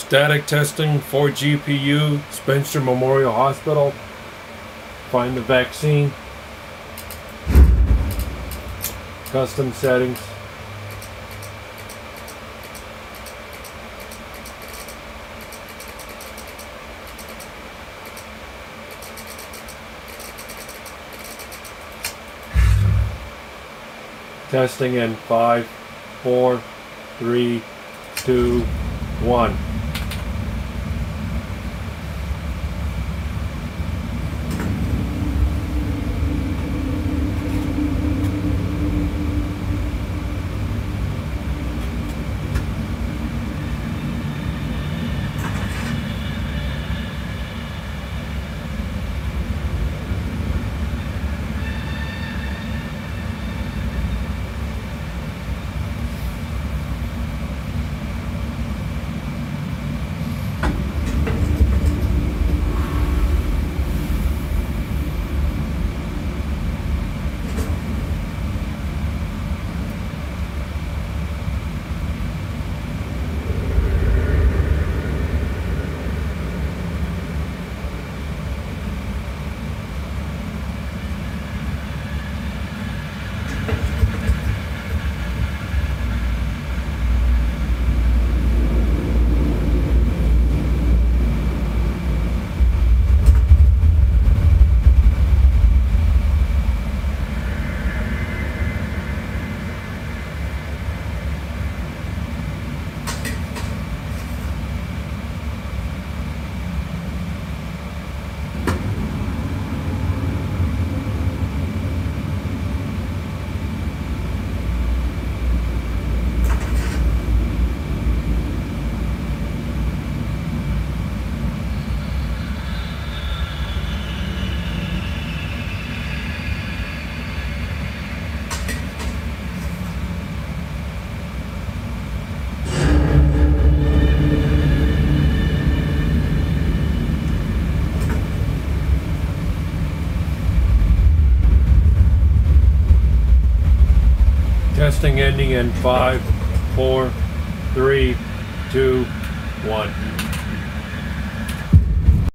Static testing for GPU, Spencer Memorial Hospital. Find the vaccine. Custom settings. Testing in five, four, three, two, one. Testing ending in five, four, three, two, one.